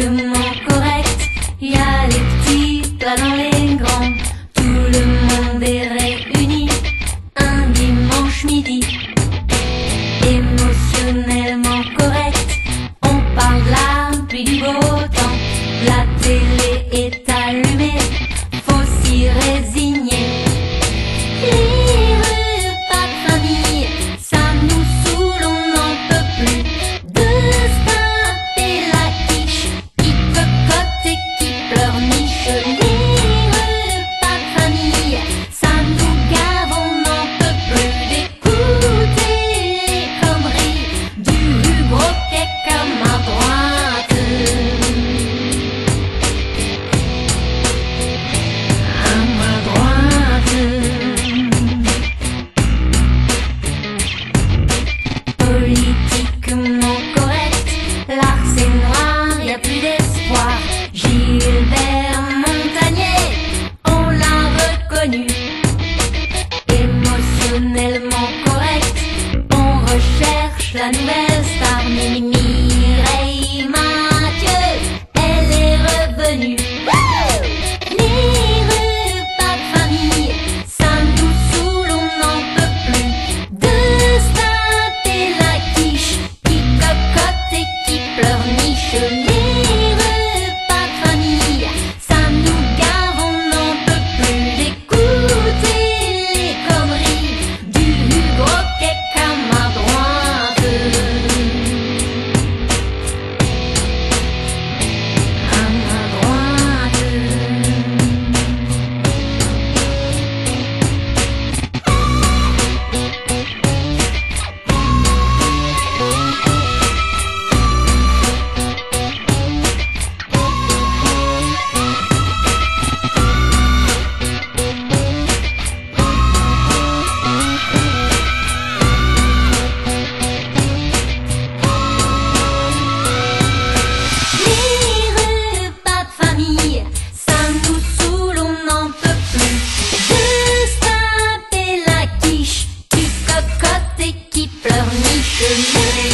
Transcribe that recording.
Le politiquement correct. Il y a les petits doigts dans les grands. Tout le monde est réuni un dimanche midi. Émotionnel. Manuel. Parmi